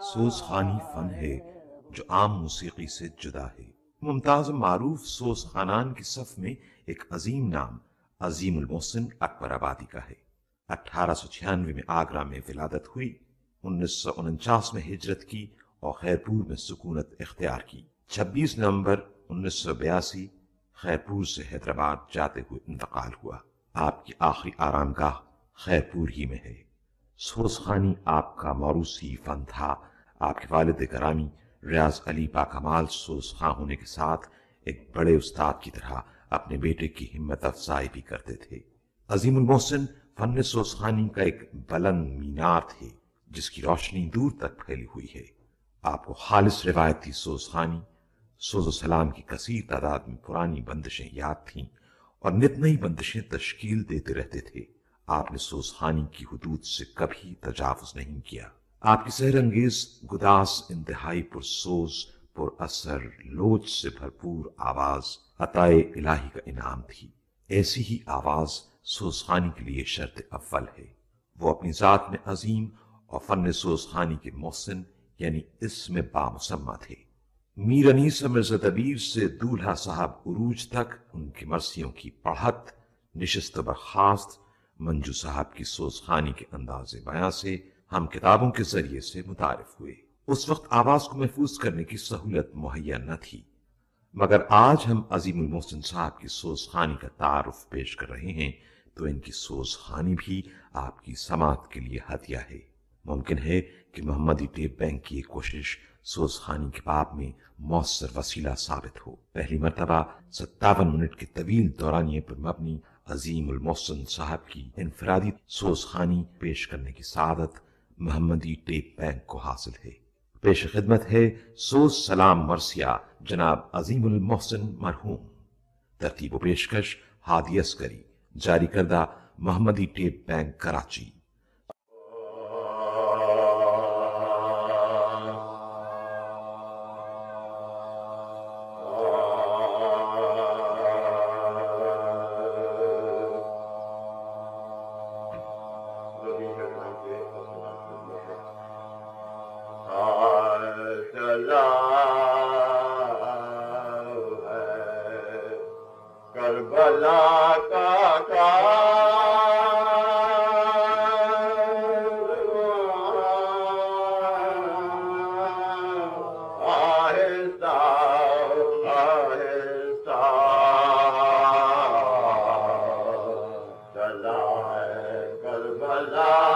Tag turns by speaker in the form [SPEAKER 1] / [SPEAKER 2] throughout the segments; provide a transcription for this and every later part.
[SPEAKER 1] سوز خانی فن ہے جو عام موسیقی سے جدا ہے۔ ممتاز معروف سوز خانان کی صف میں ایک عظیم نام عظیم المحسن اکبر آبادی کا ہے۔ اٹھارہ سو چھیانوے میں آگرہ میں ولادت ہوئی، انیس سو انچاس میں ہجرت کی اور خیرپور میں سکونت اختیار کی۔ چھبیس نومبر انیس سو بیاسی خیرپور سے حیدرآباد جاتے ہوئے انتقال ہوا۔ آپ کی آخری آرام گاہ خیرپور ہی میں ہے۔ سوز خانی آپ کا موروثی فن تھا۔ آپ کے والد گرامی ریاض علی باکمال سوز خاں ہونے کے ساتھ ایک بڑے استاد کی طرح اپنے بیٹے کی ہمت افزائی بھی کرتے تھے۔ عظیم المحسن فن سوز خانی کا ایک بلند مینار تھے، جس کی روشنی دور تک پھیلی ہوئی ہے۔ آپ کو خالص روایتی سوز خانی سوز و سلام کی کثیر تعداد میں پرانی بندشیں یاد تھیں اور نت نئی بندشیں تشکیل دیتے رہتے تھے۔ آپ نے سوزخانی کی حدود سے کبھی تجاوز نہیں کیا۔ آپ کی سہر انگیز گداس انتہائی پر سوز پر اثر لوچ سے بھرپور آواز، عطائے الہی کا انعام تھی۔ ایسی ہی آواز سوز خانی کے لیے شرط اول ہے۔ وہ اپنی ذات میں عظیم اور فن سوز خانی کے محسن یعنی اس میں بامسمہ تھے۔ میر انیس مرزا دبیر سے دولہا صاحب عروج تک ان کی مرثیوں کی پڑھت، نشست برخاست منجو صاحب کی سوز خانی کے انداز بیاں سے ہم کتابوں کے ذریعے سے متعارف ہوئے۔ اس وقت آواز کو محفوظ کرنے کی سہولت مہیا نہ تھی۔ مگر آج ہم عظیم المحسن صاحب کی سوز خانی کا تعارف پیش کر رہے ہیں تو ان کی سوز خانی بھی آپ کی سماعت کے لیے ہتھیا ہے۔ ممکن ہے کہ محمدی ٹیپ بینک کی ایک کوشش سوز خانی کے باب میں مؤثر وسیلہ ثابت ہو۔ پہلی مرتبہ ستاون منٹ کے طویل دورانیے پر مبنی عظیم المحسن صاحب کی انفرادی سوز خانی پیش کرنے کی سعادت محمدی ٹیپ بینک کو حاصل ہے۔ پیش خدمت ہے سوز سلام مرسیا جناب عظیم المحسن مرحوم۔ ترتیب و پیشکش ہادی اسکری جاری کردہ محمدی tape bank Karachi.
[SPEAKER 2] Karbala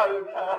[SPEAKER 2] Oh, God.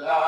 [SPEAKER 2] la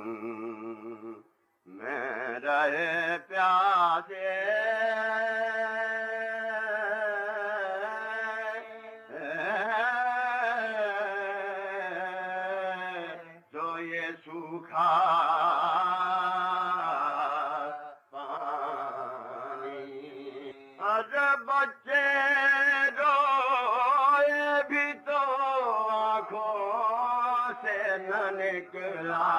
[SPEAKER 2] ہم میرے پیاسے جو یہ سوکھا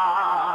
[SPEAKER 2] Ah!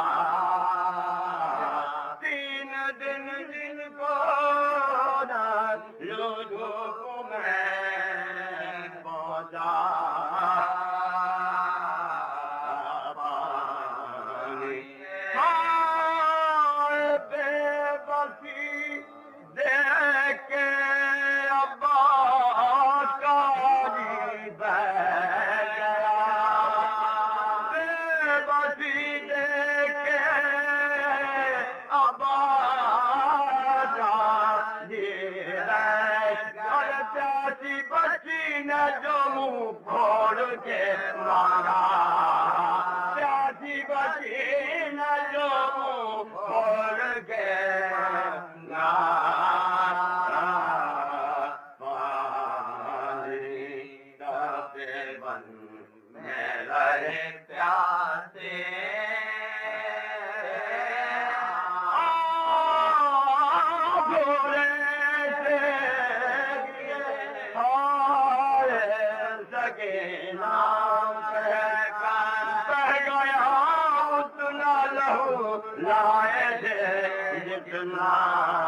[SPEAKER 2] لائے جتنا